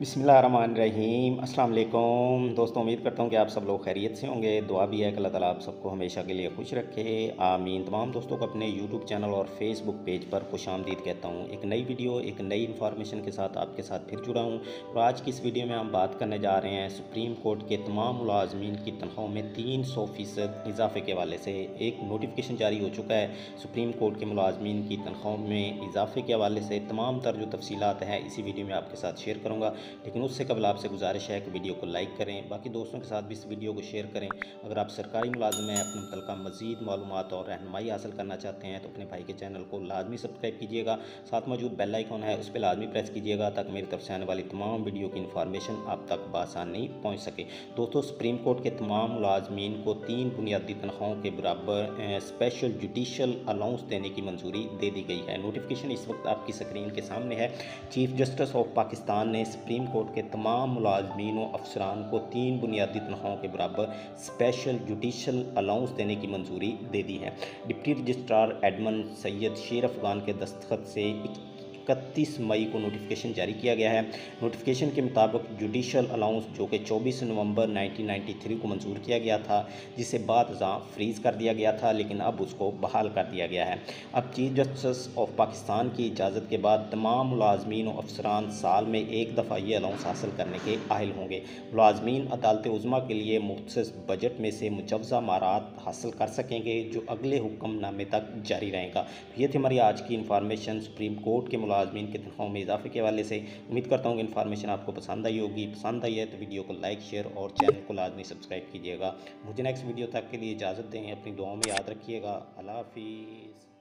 बिसमीम अल्लाम दोस्तों, उम्मीद करता हूँ कि आप सब लोग खैरियत से होंगे। दुआ भी है कि अल्लाह ताला आप सबको हमेशा के लिए खुश रखे। आमीन। तमाम दोस्तों को अपने यूट्यूब चैनल और फेसबुक पेज पर खुश आमदीद कहता हूँ। एक नई वीडियो, एक नई इन्फॉर्मेशन के साथ आपके साथ फिर जुड़ा हूँ। और आज की इस वीडियो में हम बात करने जा रहे हैं सुप्रीम कोर्ट के तमाम मुलाजमीन की तनख्वाहों में तीन सौ फ़ीसद इजाफे के हवाले से। एक नोटिफिकेशन जारी हो चुका है सुप्रीम कोर्ट के मुलाजमीन की तनख्वाहों में इजाफे के हवाले से। तमाम तर जो तफसीत हैं, इसी वीडियो में आपके साथ शेयर करूँगा। लेकिन उससे कबल आपसे गुजारिश है कि वीडियो को लाइक करें, बाकी दोस्तों के साथ भी इस वीडियो को शेयर करें। अगर आप सरकारी मुलाजम हैं, अपने मुतल मजीद मालूम और रहनमाई हासिल करना चाहते हैं तो अपने भाई के चैनल को लाजमी सब्सक्राइब कीजिएगा। साथ मौजूद बेल आइकॉन है, उस पर लाजमी प्रेस कीजिएगा ताकि मेरी तरफ़ से आने वाली तमाम वीडियो की इन्फॉर्मेशन आप तक बसानी पहुँच सके। दोस्तों, सुप्रीम कोर्ट के तमाम मुलाजमीन को तीन बुनियादी तनख्वाहों के बराबर स्पेशल जुडिशल अलाउंस देने की मंजूरी दे दी गई है। नोटिफिकेशन इस वक्त आपकी स्क्रीन के सामने है। चीफ जस्टिस ऑफ़ पाकिस्तान ने सुप्रीम कोर्ट के तमाम मुलाजमीन व अफसरान को तीन बुनियादी तनख्वाहों के बराबर स्पेशल जुडिशल अलाउंस देने की मंजूरी दे दी है। डिप्टी रजिस्ट्रार एडमन सैयद शेर अफगान के दस्तखत से इकतीस मई को नोटिफिकेशन जारी किया गया है। नोटिफिकेशन के मुताबिक जुडिशल अलाउंस जो कि 24 नवंबर 1993 को मंजूर किया गया था, जिसे बाद फ्रीज़ कर दिया गया था, लेकिन अब उसको बहाल कर दिया गया है। अब चीफ जस्टिस ऑफ़ पाकिस्तान की इजाज़त के बाद तमाम मुलाजमीन और अफसरान साल में एक दफ़ा ये अलाउंस हासिल करने के अहल होंगे। मुलाजमीन अदालत उज़मा के लिए मुख्त बजट में से मुजवज़ा मारात हासिल कर सकेंगे, जो अगले हुक्मनामे तक जारी रहेगा। ये थी हमारी आज की इन्फॉर्मेशन सुप्रीम कोर्ट के मुलाजमीन के तनख्वाहों में इजाफे के हवाले से। उम्मीद करता हूँ कि इन्फॉर्मेशन आपको पसंद आई होगी। पसंद आई है तो वीडियो को लाइक शेयर और चैनल को लाजमी सब्सक्राइब कीजिएगा। मुझे नेक्स्ट वीडियो तक के लिए इजाज़त दें। अपनी दुआओं में याद रखिएगा। अल्लाह हाफिज़।